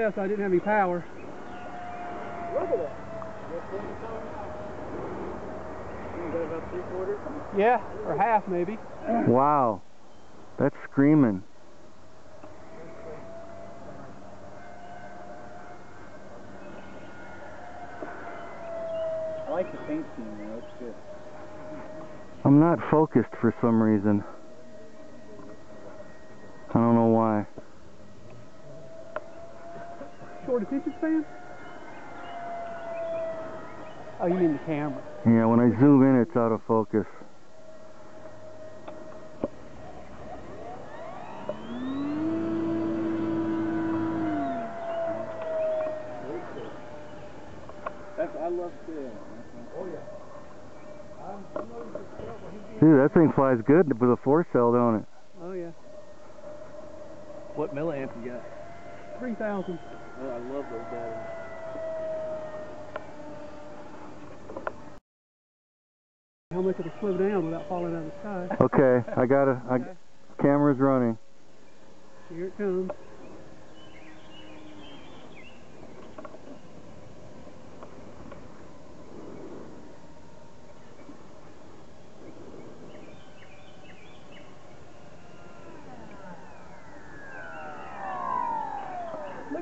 Yes, I didn't have any power. Look at that. About three quarters? Yeah, or half maybe. Wow. That's screaming. I like the paint scheme though, it's good. I'm not focused for some reason. I don't know why. Short attention span? Oh, you mean the camera. Yeah, when I zoom in, it's out of focus. That's, I love scale. Oh yeah. Dude, that thing flies good with a four cell, don't it? Oh, yeah. What milliamp you got? 3,000. Oh, I love those batteries. How much it'll slow down without falling out of the sky. Okay, I got a I, Okay. camera's running. Here it comes.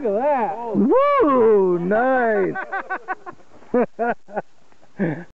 Look at that. Woo! Nice.